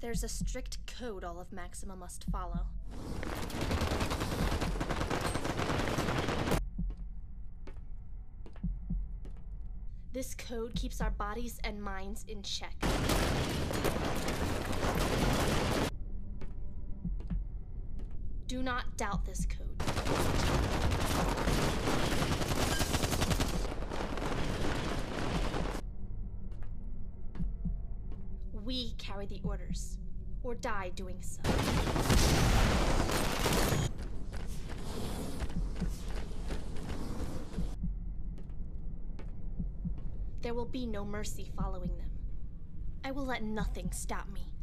There's a strict code all of Maxima must follow. This code keeps our bodies and minds in check. Do not doubt this code. We carry the orders, or die doing so. There will be no mercy following them. I will let nothing stop me.